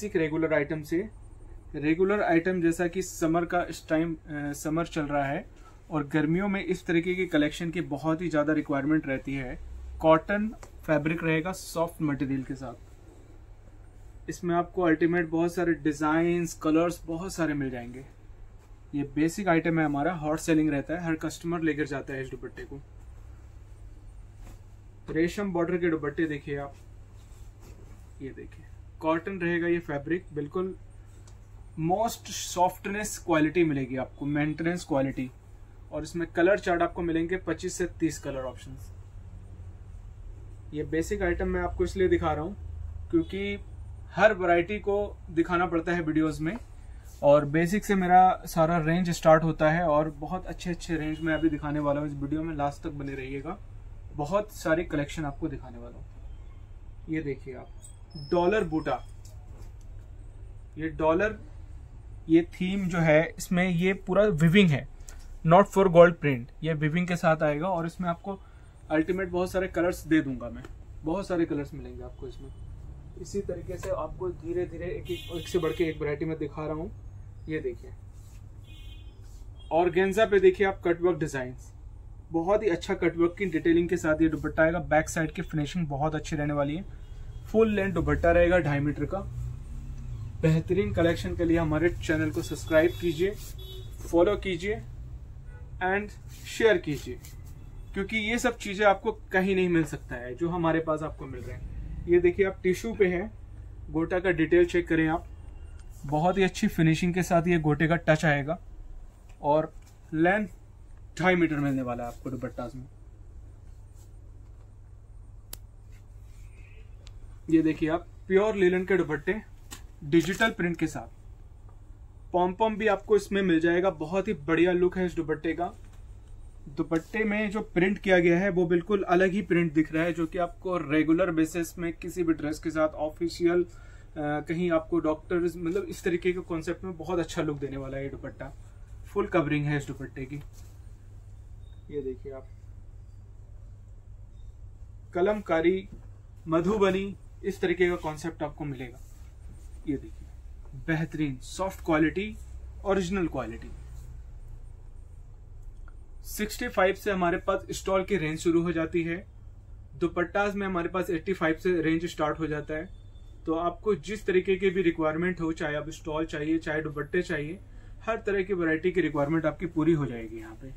Basic regular item से regular item जैसा कि समर का इस टाइम समर चल रहा है, और गर्मियों में इस तरीके की कलेक्शन की बहुत ही ज़्यादा रिक्वायरमेंट रहती है। कॉटन फैब्रिक रहेगा सॉफ्ट मटेरियल के साथ। इसमें आपको अल्टीमेट बहुत सारे डिज़ाइंस कलर्स बहुत सारे मिल जाएँगे। ये बेसिक आइटम है हमारा हॉट सेलिंग रहता है, हर कस्टमर लेकर जाता है इस दुपट्टे को। रेशम बॉर्डर के दुपट्टे देखिए आप। ये देखिए। कॉटन रहेगा ये फैब्रिक बिल्कुल मोस्ट सॉफ्टनेस क्वालिटी मिलेगी आपको मेंटेनेंस क्वालिटी और इसमें कलर चार्ट आपको मिलेंगे 25 से 30 कलर ऑप्शंस ये बेसिक आइटम मैं आपको इसलिए दिखा रहा हूँ, क्योंकि हर वैरायटी को दिखाना पड़ता है वीडियोस में। और बेसिक से मेरा सारा रेंज स्टार्ट होता है और बहुत अच्छे अच्छे रेंज में अभी दिखाने वाला हूँ। इस वीडियो में लास्ट तक बने रहिएगा। बहुत सारी कलेक्शन आपको दिखाने वाला हूँ। ये देखिए आप। डॉलर बूटा। ये डॉलर ये थीम जो है इसमें ये पूरा विविंग है। नॉट फॉर गोल्ड प्रिंट ये विविंग के साथ आएगा और इसमें आपको अल्टीमेट बहुत सारे कलर्स दे दूँगा मैं। बहुत सारे कलर्स मिलेंगे आपको इसमें। इसी तरीके से आपको धीरे धीरे एक एक, एक से बढ़ के एक वैरायटी में दिखा रहा हूँ। ये देखिए। और गेंजा पे देखिए आप कटवर्क डिज़ाइन बहुत ही अच्छा कटवर्क की डिटेलिंग के साथ ये दुपट्टा आएगा। बैक साइड की फिनिशिंग बहुत अच्छी रहने वाली है। फुल लेंथ दुपट्टा रहेगा ढाई मीटर का। बेहतरीन कलेक्शन के लिए हमारे चैनल को सब्सक्राइब कीजिए, फॉलो कीजिए एंड शेयर कीजिए, क्योंकि ये सब चीज़ें आपको कहीं नहीं मिल सकता है, जो हमारे पास आपको मिल रहे हैं। ये देखिए, आप टिश्यू पे हैं, गोटा का डिटेल चेक करें आप। बहुत ही अच्छी फिनिशिंग के साथ ये गोटे का टच आएगा और लेंथ ढाई मीटर मिलने वाला है आपको दुपट्टाज में। ये देखिए आप प्योर लीलन के दुपट्टे डिजिटल प्रिंट के साथ। पॉम भी आपको इसमें मिल जाएगा, बहुत ही बढ़िया लुक है इस दुपट्टे का। दुपट्टे में जो प्रिंट किया गया है, वो बिल्कुल अलग ही प्रिंट दिख रहा है, जो कि आपको रेगुलर बेसिस में किसी भी ड्रेस के साथ ऑफिशियल कहीं आपको डॉक्टर मतलब इस तरीके के कॉन्सेप्ट में बहुत अच्छा लुक देने वाला है ये दुपट्टा। फुल कवरिंग है इस दुपट्टे की। ये देखिए आप। कलमकारी, मधुबनी इस तरीके का कॉन्सेप्ट आपको मिलेगा। ये देखिए, बेहतरीन सॉफ्ट क्वालिटी ओरिजिनल क्वालिटी 65 से हमारे पास स्टॉल की रेंज शुरू हो जाती है। दुपट्टाज में हमारे पास 85 से रेंज स्टार्ट हो जाता है। तो आपको जिस तरीके की भी रिक्वायरमेंट हो, चाहे आप स्टॉल चाहिए, चाहे दुपट्टे चाहिए, हर तरह की वैरायटी की रिक्वायरमेंट आपकी पूरी हो जाएगी यहाँ पे।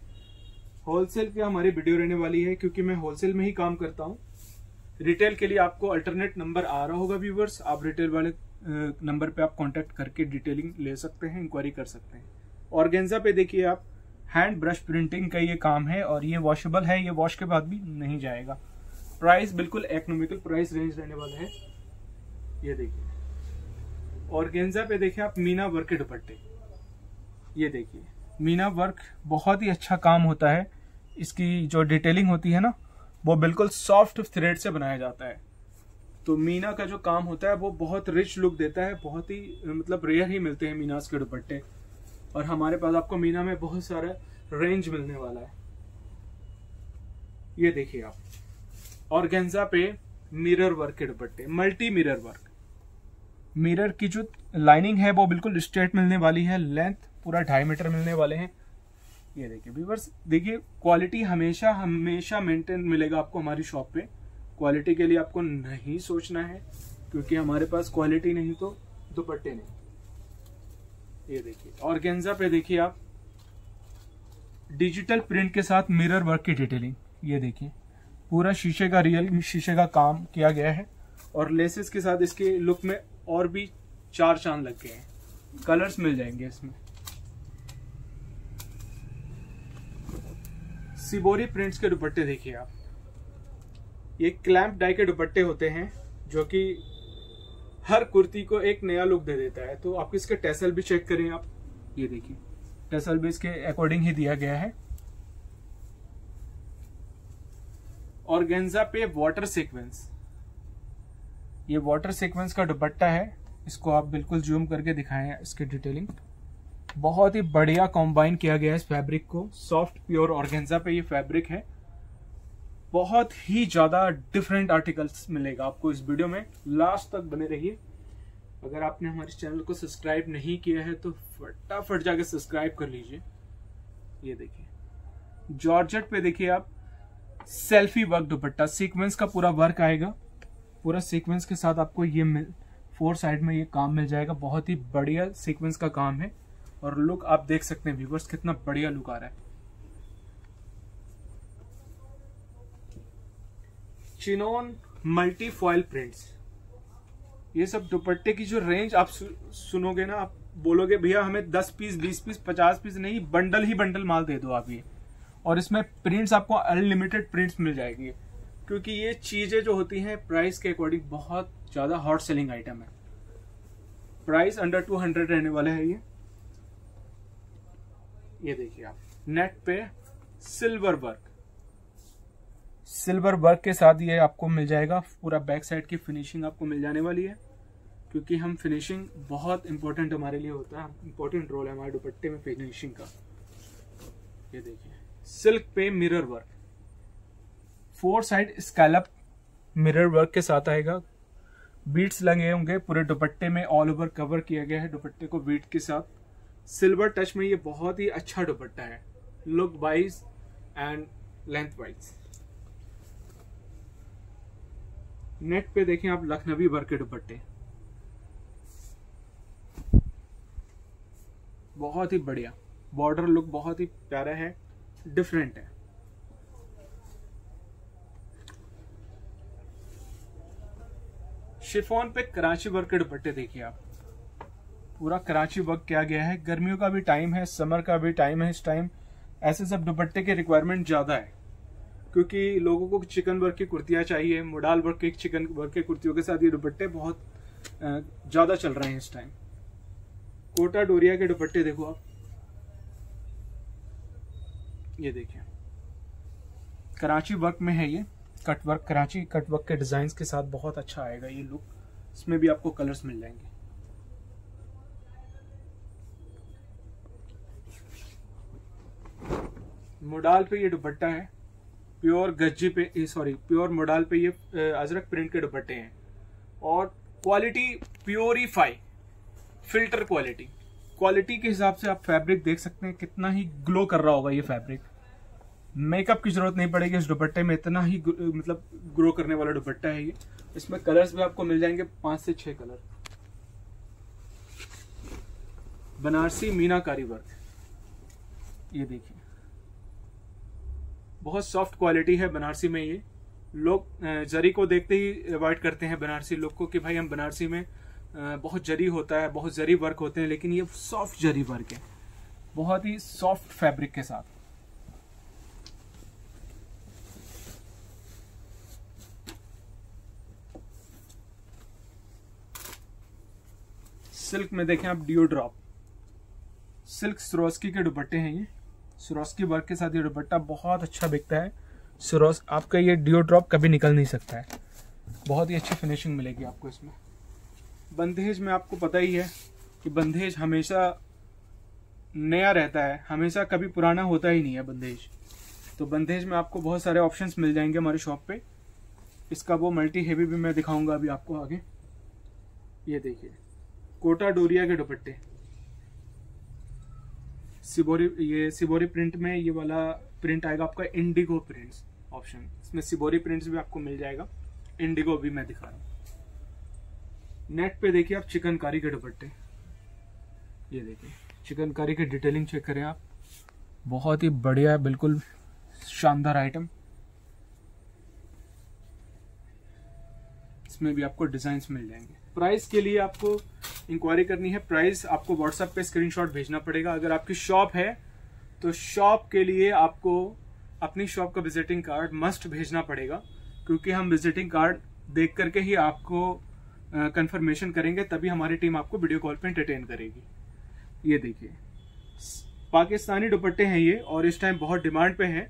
होलसेल की हमारी वीडियो रहने वाली है, क्योंकि मैं होलसेल में ही काम करता हूँ। रिटेल के लिए आपको अल्टरनेट नंबर आ रहा होगा व्यूवर्स आप रिटेल वाले नंबर पे आप कांटेक्ट करके डिटेलिंग ले सकते हैं इंक्वायरी कर सकते हैं। ऑर्गेन्जा पे देखिए आप हैंड ब्रश प्रिंटिंग का ये काम है और ये वॉशेबल है, ये वॉश के बाद भी नहीं जाएगा। प्राइस बिल्कुल इकोनॉमिकल प्राइस रेंज रहने वाला है। ये देखिए। और गेंजा पे देखिए आप मीना वर्क के दुपट्टे। ये देखिए। मीना वर्क बहुत ही अच्छा काम होता है। इसकी जो डिटेलिंग होती है ना वो बिल्कुल सॉफ्ट थ्रेड से बनाया जाता है। तो मीना का जो काम होता है, वो बहुत रिच लुक देता है, बहुत ही मतलब रेयर ही मिलते हैं मीनास के दुपट्टे। और हमारे पास आपको मीना में बहुत सारा रेंज मिलने वाला है। ये देखिए आप। और गेंजा पे मिरर वर्क के दुपट्टे मल्टी मिरर वर्क मिरर की जो लाइनिंग है, वो बिल्कुल स्ट्रेट मिलने वाली है लेंथ पूरा ढाई मीटर मिलने वाले हैं। ये देखिए व्यूवर्स देखिए क्वालिटी हमेशा हमेशा मेंटेन मिलेगा आपको हमारी शॉप पे। क्वालिटी के लिए आपको नहीं सोचना है, क्योंकि हमारे पास क्वालिटी नहीं तो दुपट्टे नहीं। ये देखिए, और गेंजा पे देखिए आप। डिजिटल प्रिंट के साथ मिरर वर्क की डिटेलिंग ये देखिए। पूरा शीशे का रियल शीशे का काम किया गया है, और लेसेस के साथ इसके लुक में और भी चार चाँद लग गए हैं। कलर्स मिल जाएँगे इसमें। सिबोरी प्रिंट्स के दुपट्टे देखिए आप। ये क्लैंप डाई के दुपट्टे होते हैं, जो कि हर कुर्ती को एक नया लुक दे देता है। तो आप इसके टेसल भी चेक करें आप। ये देखिए टेसल भी इसके अकॉर्डिंग ही दिया गया है। और गेंजा पे वाटर सीक्वेंस ये वाटर सीक्वेंस का दुपट्टा है। इसको आप बिल्कुल जूम करके दिखाएँ इसकी डिटेलिंग बहुत ही बढ़िया कॉम्बाइन किया गया है इस फैब्रिक को। सॉफ्ट प्योर ऑर्गेन्जा पे ये फैब्रिक है। बहुत ही ज़्यादा डिफरेंट आर्टिकल्स मिलेगा आपको इस वीडियो में। लास्ट तक बने रहिए। अगर आपने हमारे चैनल को सब्सक्राइब नहीं किया है तो फटाफट जाके सब्सक्राइब कर लीजिए। ये देखिए। जॉर्जेट पे देखिए आप। सेल्फी वर्क दुपट्टा। सीक्वेंस का पूरा वर्क आएगा। पूरा सीक्वेंस के साथ आपको ये मिल फोर साइड में ये काम मिल जाएगा। बहुत ही बढ़िया सीक्वेंस का काम है। और लुक आप देख सकते हैं व्यूवर्स कितना बढ़िया लुक आ रहा है। चिनोन मल्टी फॉयल प्रिंट्स ये सब दुपट्टे की जो रेंज आप सुनोगे ना, आप बोलोगे, भैया, हमें 10 पीस 20 पीस 50 पीस नहीं बंडल ही बंडल माल दे दो आप ये। और इसमें प्रिंट्स आपको अनलिमिटेड प्रिंट्स मिल जाएगी। क्योंकि ये चीज़ें जो होती हैं प्राइस के अकॉर्डिंग बहुत ज़्यादा हॉट सेलिंग आइटम है। प्राइस अंडर टू हंड्रेड रहने वाले है ये। ये देखिए आप नेट पे सिल्वर वर्क सिल्वर वर्क के साथ ये आपको मिल जाएगा, पूरा बैक साइड की फिनिशिंग आपको मिल जाने वाली है, क्योंकि हम फिनिशिंग बहुत इंपॉर्टेंट हमारे लिए होता है इंपॉर्टेंट रोल है हमारे दुपट्टे में फिनिशिंग का। ये देखिए सिल्क पे mirror work four side scallop mirror work के साथ आएगा। बीट्स लगे होंगे, पूरे दुपट्टे में ऑल ओवर कवर किया गया है, दुपट्टे को बीट के साथ। सिल्वर टच में ये बहुत ही अच्छा दुपट्टा है। Look wise and length wise net पे देखें आप लखनवी वर्क के दुपट्टे। बहुत ही बढ़िया। बॉर्डर लुक बहुत ही प्यारा है। डिफरेंट है। शिफोन पे कराची वर्क के दुपट्टे देखिए आप। पूरा कराची वर्क किया गया है। गर्मियों का भी टाइम है समर का भी टाइम है इस टाइम ऐसे सब दुपट्टे के रिक्वायरमेंट ज़्यादा है। क्योंकि लोगों को चिकन वर्क की कुर्तियाँ चाहिए, मोडाल वर्क के चिकन वर्क के कुर्तियों के साथ ये दुपट्टे बहुत ज़्यादा चल रहे हैं इस टाइम कोटा डोरिया के दुपट्टे देखो आप। ये देखिए। कराची वर्क में है ये। Cut work Karachi cut work के डिज़ाइन के साथ बहुत अच्छा आएगा ये लुक इसमें भी आपको कलर्स मिल जाएँगे। मोडाल पे ये दुपट्टा है, प्योर गज्जी पे सॉरी प्योर मोडाल पे ये अजरक प्रिंट के दुपट्टे हैं। और quality purify, filter quality. Quality के हिसाब से आप फैब्रिक देख सकते हैं, कितना ही ग्लो कर रहा होगा ये फैब्रिक। मेकअप की ज़रूरत नहीं पड़ेगी इस दुपट्टे में, इतना ही मतलब ग्रो करने वाला दुपट्टा है ये। इसमें कलर्स भी आपको मिल जाएँगे, पाँच से छह कलर। बनारसी मीनाकारी वर्क, ये देखिए। बहुत सॉफ्ट क्वालिटी है बनारसी में ये। लोग जरी को देखते ही अवॉइड करते हैं बनारसी लोग को कि भाई हम बनारसी में बहुत जरी होता है, बहुत जरी वर्क होते हैं, लेकिन ये सॉफ्ट जरी वर्क है। बहुत ही सॉफ्ट फैब्रिक के साथ। सिल्क में देखें आप डिओ ड्रॉप सिल्क सरोस्की के दुपट्टे हैं ये। सरोस्की वर्क के साथ ये दुपट्टा बहुत अच्छा बिकता है। सरोस आपका ये डिओ ड्रॉप कभी निकल नहीं सकता है। बहुत ही अच्छी फिनिशिंग मिलेगी आपको इसमें। बंदेज में आपको पता ही है कि बंदेज हमेशा नया रहता है। हमेशा कभी पुराना होता ही नहीं है बंदेज तो बंदेज में आपको बहुत सारे ऑप्शंस मिल जाएँगे हमारे शॉप पे। इसका वो मल्टी हेवी भी मैं दिखाऊँगा अभी आपको आगे। ये देखिए, कोटा डोरिया के दुपट्टे। सिबोरी, ये सिबोरी प्रिंट में ये वाला प्रिंट आएगा आपका इंडिगो प्रिंट्स ऑप्शन इसमें सिबोरी प्रिंट्स भी आपको मिल जाएगा। इंडिगो भी मैं दिखा रहा हूँ। नेट पे देखिए आप चिकनकारी के दुपट्टे। ये देखिए, चिकनकारी की डिटेलिंग चेक करें आप। बहुत ही बढ़िया है, बिल्कुल शानदार आइटम इसमें भी आपको डिज़ाइन मिल जाएँगे। प्राइस के लिए आपको इंक्वायरी करनी है। प्राइस आपको व्हाट्सएप पे स्क्रीनशॉट भेजना पड़ेगा। अगर आपकी शॉप है तो शॉप के लिए आपको अपनी शॉप का विजिटिंग कार्ड मस्ट भेजना पड़ेगा, क्योंकि हम विजिटिंग कार्ड देख करके ही आपको कंफर्मेशन करेंगे, तभी हमारी टीम आपको वीडियो कॉल पे एंटरटेन करेगी। ये देखिए। पाकिस्तानी दुपट्टे हैं ये, और इस टाइम बहुत डिमांड पे हैं।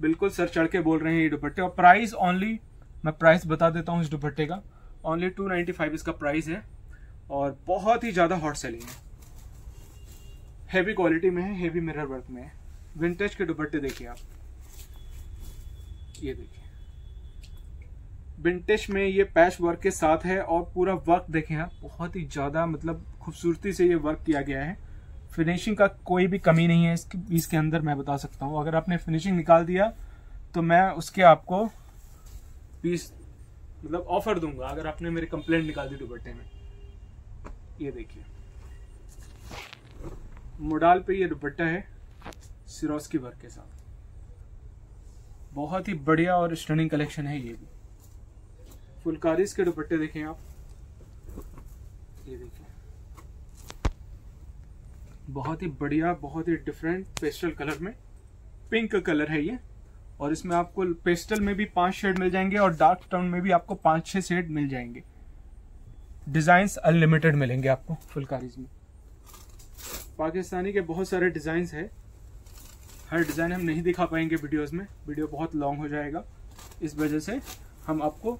बिल्कुल सर चढ़ के बोल रहे हैं ये दुपट्टे। और प्राइस ओनली मैं प्राइस बता देता हूँ इस दुपट्टे का। ओनली टू नाइनटी फाइव इसका प्राइस है और बहुत ही ज़्यादा हॉट सेलिंग है। हेवी क्वालिटी में है हेवी मिरर वर्क में है। विंटेज के दुपट्टे देखिए आप। ये देखिए। विंटेज में ये पैच वर्क के साथ है और पूरा वर्क देखें आप, बहुत ही ज़्यादा मतलब खूबसूरती से ये वर्क किया गया है। फिनिशिंग का कोई भी कमी नहीं है इसके इसके अंदर मैं बता सकता हूँ। अगर आपने फिनिशिंग निकाल दिया तो मैं उसके आपको पीस मतलब ऑफ़र दूँगा, अगर आपने मेरी कंप्लेंट निकाल दी दुपट्टे में। ये देखिए। मोडाल पे ये दुपट्टा है सिरोस की वर्क के साथ। बहुत ही बढ़िया और स्टनिंग कलेक्शन है ये भी। फुलकारीज के दुपट्टे देखें आप। ये देखिए। बहुत ही बढ़िया, बहुत ही डिफरेंट पेस्टल कलर में। पिंक कलर है ये। और इसमें आपको पेस्टल में भी पाँच शेड मिल जाएँगे और डार्क टोन में भी आपको पाँच, छह शेड मिल जाएँगे। डिज़ाइन अनलिमिटेड मिलेंगे आपको फुलकारीज में। पाकिस्तानी के बहुत सारे डिज़ाइन है। हर डिज़ाइन हम नहीं दिखा पाएँगे वीडियोस में। वीडियो बहुत लॉन्ग हो जाएगा। इस वजह से हम आपको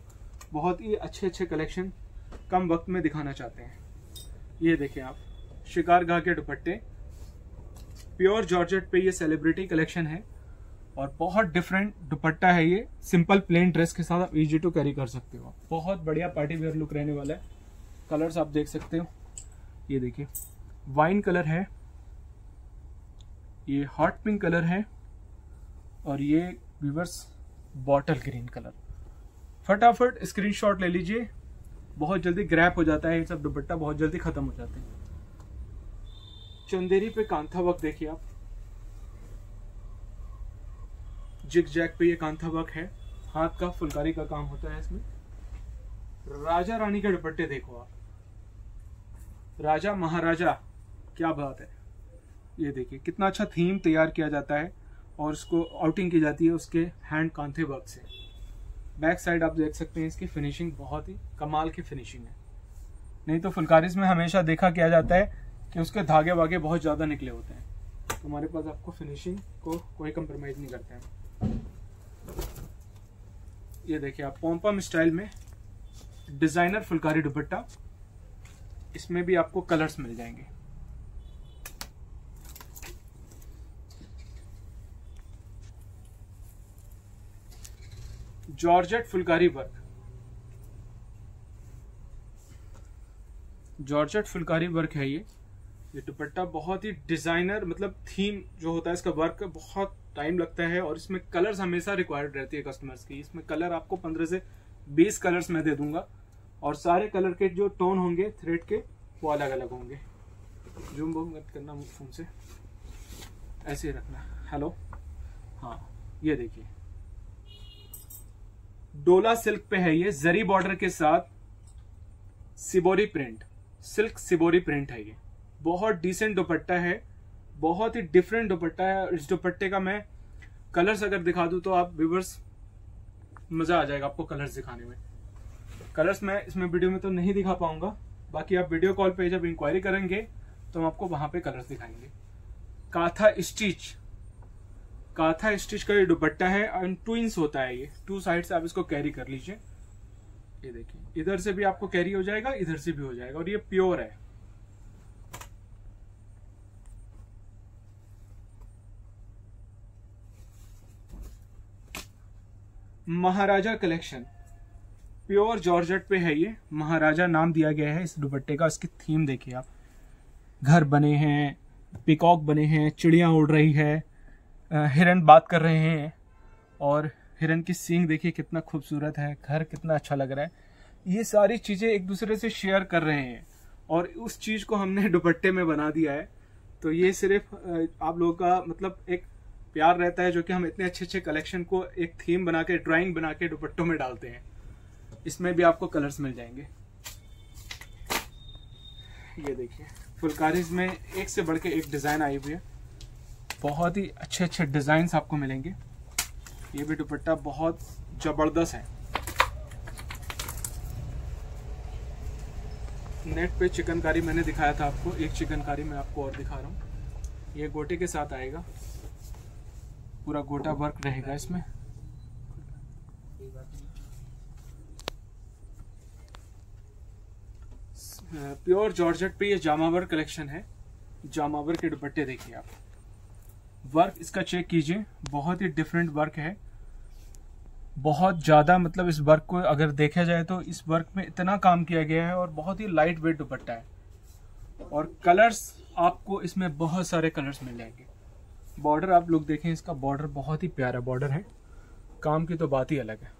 बहुत ही अच्छे अच्छे कलेक्शन कम वक्त में दिखाना चाहते हैं। ये देखें आप। शिकार घा के दुपट्टे। प्योर जॉर्जेट पे ये सेलिब्रिटी कलेक्शन है। और बहुत डिफरेंट दुपट्टा है ये. सिंपल प्लेन ड्रेस के साथ आप इजी टू कैरी कर सकते हो. बहुत बढ़िया पार्टी वेयर लुक रहने वाला है. कलर्स आप देख सकते हो. ये देखिए. वाइन कलर है. ये हॉट पिंक कलर है. और ये विवर्स बॉटल ग्रीन कलर फटाफट स्क्रीनशॉट ले लीजिए. बहुत जल्दी ग्रैप हो जाता है ये सब दुपट्टा. बहुत जल्दी खत्म हो जाते हैं. चंदेरी पे कांथा वक्त देखिए आप. जिग जैक पे ये कांथा वर्क है। हाथ का फुलकारी का काम होता है इसमें। राजा रानी के दुपट्टे देखो आप। राजा महाराजा, क्या बात है। ये देखिए, कितना अच्छा थीम तैयार किया जाता है और उसको आउटिंग की जाती है उसके हैंड कांथे वर्क से। बैक साइड आप देख सकते हैं इसकी फिनिशिंग बहुत ही कमाल की फिनिशिंग है। नहीं तो फुलकारीज में हमेशा देखा किया जाता है कि उसके धागे वागे बहुत ज़्यादा निकले होते हैं। तो हमारे पास आपको फिनिशिंग को कोई कंप्रोमाइज़ नहीं करते हैं। ये देखिए आप पॉम्पम स्टाइल में डिज़ाइनर फुलकारी दुपट्टा, इसमें भी आपको कलर्स मिल जाएँगे। Georgette phulkari work georgette phulkari work है ये। ये दुपट्टा बहुत ही डिज़ाइनर मतलब थीम जो होता है, इसका वर्क बहुत टाइम लगता है और इसमें कलर्स हमेशा रिक्वायर्ड रहती है कस्टमर्स की। इसमें कलर आपको पंद्रह से बीस कलर्स में दे दूँगा और सारे कलर के जो टोन होंगे थ्रेड के, वो अलग अलग होंगे। जूम बूम मत करना फ़ोन से। ऐसे ही रखना। हेलो हाँ ये देखिए। डोला सिल्क पे है ये जरी बॉर्डर के साथ shibori print silk shibori print है ये। बहुत डिसेंट दुपट्टा है। बहुत ही डिफरेंट दुपट्टा है इस दुपट्टे का मैं कलर्स अगर दिखा दूँ तो आप व्यूवर्स मज़ा आ जाएगा आपको कलर्स दिखाने में। कलर्स मैं इसमें वीडियो में तो नहीं दिखा पाऊँगा। बाकी आप वीडियो कॉल पे जब इंक्वायरी करेंगे तो हम आपको वहाँ पे कलर्स दिखाएँगे। काथा स्टिच काथा स्टिच का ये दुपट्टा है एंड ट्विंस होता है ये। टू साइड से आप इसको कैरी कर लीजिए। ये देखिए, इधर से भी आपको कैरी हो जाएगा, इधर से भी हो जाएगा और ये प्योर है। महाराजा कलेक्शन। प्योर जॉर्जट पे है ये। महाराजा नाम दिया गया है इस दुपट्टे का, इसकी थीम देखिए आप। घर बने हैं, पिकॉक बने हैं, चिड़िया उड़ रही है हिरन बात कर रहे हैं। और हिरन की सींग देखिए कितना खूबसूरत है, घर कितना अच्छा लग रहा है। ये सारी चीज़ें एक दूसरे से शेयर कर रहे हैं। और उस चीज़ को हमने दुपट्टे में बना दिया है। तो ये सिर्फ़ आप लोगों का मतलब एक प्यार रहता है जो कि हम इतने अच्छे अच्छे कलेक्शन को एक थीम बना के ड्राइंग बना के दुपट्टों में डालते हैं। इसमें भी आपको कलर्स मिल जाएँगे। ये देखिए फुलकारीज में एक से बढ़ के एक डिज़ाइन आई हुई है। बहुत ही अच्छे अच्छे डिज़ाइन आपको मिलेंगे। ये भी दुपट्टा बहुत ज़बरदस्त है। नेट पे चिकनकारी मैंने दिखाया था आपको, एक चिकनकारी मैं आपको और दिखा रहा हूँ। ये गोटे के साथ आएगा। पूरा गोटा वर्क रहेगा इसमें। प्योर जॉर्जेट पे ये जामावर कलेक्शन है। जामावर के दुपट्टे देखिए आप। वर्क इसका चेक कीजिए, बहुत ही डिफरेंट वर्क है। बहुत ज़्यादा मतलब इस वर्क को अगर देखा जाए तो इस वर्क में इतना काम किया गया है और बहुत ही लाइट वेट दुपट्टा है। और कलर्स आपको इसमें बहुत सारे कलर्स मिल जाएँगे। बॉर्डर आप लोग देखें, इसका बॉर्डर बहुत ही प्यारा बॉर्डर है। काम की तो बात ही अलग है।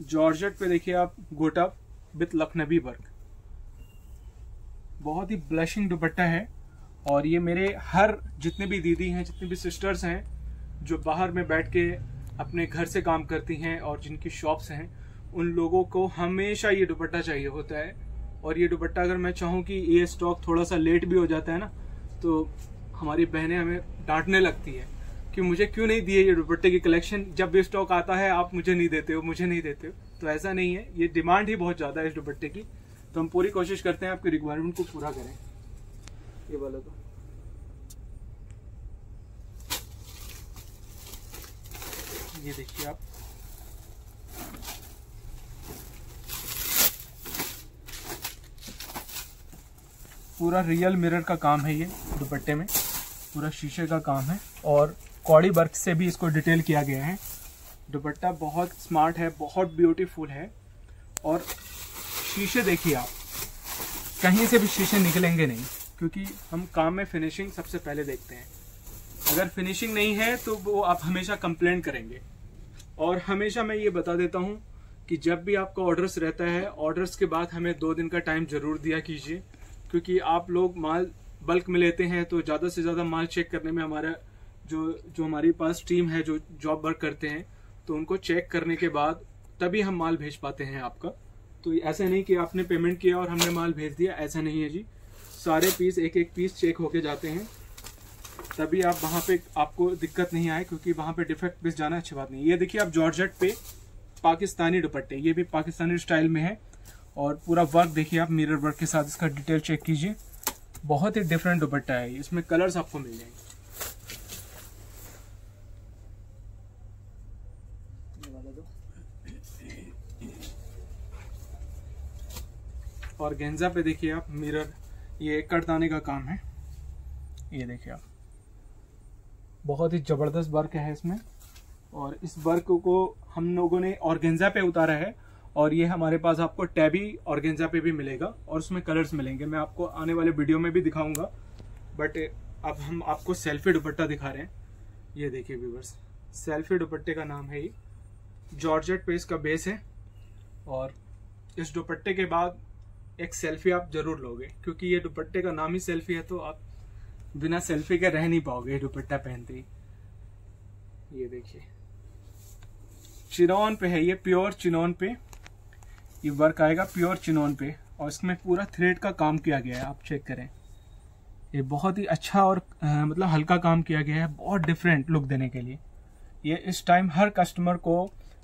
जॉर्जेट पे देखिए आप, गोटा विथ लखनवी वर्क बहुत ही ब्लशिंग दुपट्टा है और ये मेरे हर जितने भी दीदी हैं, जितने भी सिस्टर्स हैं, जो बाहर में बैठ के अपने घर से काम करती हैं और जिनकी शॉप्स हैं उन लोगों को हमेशा ये दुपट्टा चाहिए होता है। और ये दुपट्टा अगर मैं चाहूँ कि ये स्टॉक थोड़ा सा लेट भी हो जाता है ना तो हमारी बहनें हमें डांटने लगती है कि मुझे क्यों नहीं दिए ये दुपट्टे की कलेक्शन जब भी स्टॉक आता है, आप मुझे नहीं देते हो, मुझे नहीं देते हो। तो ऐसा नहीं है। ये डिमांड ही बहुत ज़्यादा है इस दुपट्टे की। तो हम पूरी कोशिश करते हैं आपकी रिक्वायरमेंट को पूरा करें। ये वाला तो। ये देखिए आप। पूरा रियल मिरर का काम है ये दुपट्टे में, पूरा शीशे का काम है और कौड़ी वर्क से भी इसको डिटेल किया गया है। दुपट्टा बहुत स्मार्ट है, बहुत ब्यूटीफुल है और शीशे देखिए आप, कहीं से भी शीशे निकलेंगे नहीं, क्योंकि हम काम में फिनिशिंग सबसे पहले देखते हैं। अगर फिनिशिंग नहीं है तो वो आप हमेशा कंप्लेंट करेंगे। और हमेशा मैं ये बता देता हूँ कि जब भी आपका ऑर्डर्स रहता है ऑर्डर्स के बाद हमें दो दिन का टाइम ज़रूर दिया कीजिए। क्योंकि आप लोग माल बल्क में लेते हैं तो ज़्यादा से ज़्यादा माल चेक करने में हमारा जो जो हमारी पास टीम है, जो जॉब वर्क करते हैं तो उनको चेक करने के बाद तभी हम माल भेज पाते हैं आपका। तो ऐसा नहीं कि आपने पेमेंट किया और हमने माल भेज दिया, ऐसा नहीं है जी। सारे पीस एक एक पीस चेक होके जाते हैं। तभी आप वहाँ पे आपको दिक्कत नहीं आए, क्योंकि वहाँ पे डिफेक्ट पीस जाना अच्छी बात नहीं ये देखिए आप जॉर्जेट पे पाकिस्तानी दुपट्टे, ये भी पाकिस्तानी स्टाइल में है। और पूरा वर्क देखिए आप मिरर वर्क के साथ इसका डिटेल चेक कीजिए। बहुत ही डिफरेंट दुपट्टा है। इसमें कलर्स आपको मिल जाएँगे। और गेंजा पे देखिए आप मिरर ये कटदाने का काम है। ये देखिए आप। बहुत ही ज़बरदस्त वर्क है इसमें। और इस वर्क को हम लोगों ने ऑर्गेंजा पे उतारा है। और ये हमारे पास आपको टैबी ऑर्गेंजा पे भी मिलेगा और उसमें कलर्स मिलेंगे। मैं आपको आने वाले वीडियो में भी दिखाऊँगा। बट अब हम आपको सेल्फी दुपट्टा दिखा रहे हैं। ये देखिए व्यूवर्स सेल्फी दुपट्टे का नाम है ये। जॉर्जेट पे इसका बेस है और इस दुपट्टे के बाद एक सेल्फी आप ज़रूर लोगे, क्योंकि ये दुपट्टे का नाम ही सेल्फी है तो आप बिना सेल्फी के रह नहीं पाओगे दुपट्टा पहनते ही। ये देखिए। चिनौन पे है, ये प्योर चिनौन पे। ये वर्क आएगा प्योर चिनोन पे और इसमें पूरा थ्रेड का काम किया गया है आप चेक करें। ये बहुत ही अच्छा और आ, मतलब हल्का काम किया गया है बहुत डिफरेंट लुक देने के लिए। ये इस टाइम हर कस्टमर को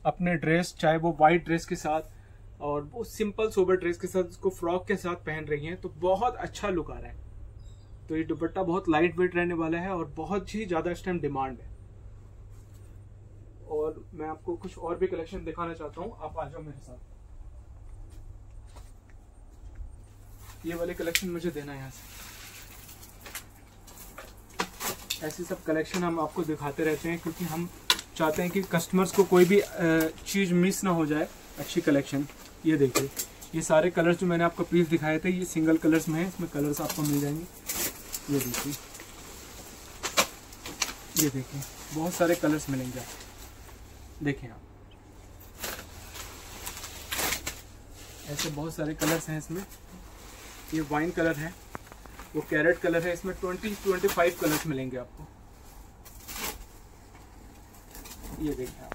अपने ड्रेस चाहे वो वाइट ड्रेस के साथ और वो सिंपल सोबर ड्रेस के साथ उसको फ्रॉक के साथ पहन रही हैं तो बहुत अच्छा लुक आ रहा है। तो ये दुपट्टा बहुत लाइट वेट रहने वाला है और बहुत ही ज़्यादा इस टाइम डिमांड है। और मैं आपको कुछ और भी कलेक्शन दिखाना चाहता हूँ आप आ जाओ मेरे साथ। ये वाले कलेक्शन मुझे देना है यहाँ से। ऐसे सब कलेक्शन हम आपको दिखाते रहते हैं क्योंकि हम चाहते हैं कि कस्टमर्स को कोई भी चीज़ मिस ना हो जाए अच्छी कलेक्शन ये देखिए, ये सारे कलर्स जो मैंने आपको पीस दिखाए थे, ये सिंगल कलर्स में है, इसमें कलर्स आपको मिल जाएँगे। ये देखिए ये देखिए, बहुत सारे कलर्स मिलेंगे देखिए आप। ऐसे बहुत सारे कलर्स हैं इसमें। ये वाइन कलर है, वो कैरेट कलर है, इसमें ट्वेंटी ट्वेंटी फाइव कलर्स मिलेंगे आपको। ये देखिए आप।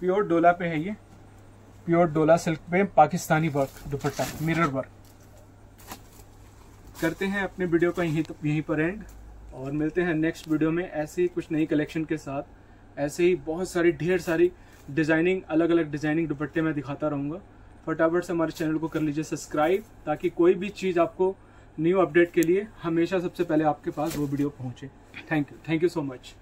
प्योर डोला पे है ये। प्योर डोला सिल्क पे Pakistani work, dupatta, mirror work. करते हैं अपने वीडियो का यहीं तो यहीं पर एंड और मिलते हैं नेक्स्ट वीडियो में ऐसे ही कुछ नई कलेक्शन के साथ। ऐसे ही बहुत सारी, ढेर सारी डिज़ाइनिंग अलग अलग डिज़ाइनिंग दुपट्टे मैं दिखाता रहूँगा। फटाफट से हमारे चैनल को कर लीजिए सब्सक्राइब, ताकि कोई भी चीज़ आपको न्यू अपडेट के लिए हमेशा सबसे पहले आपके पास वो वीडियो पहुँचे। Thank you thank you so much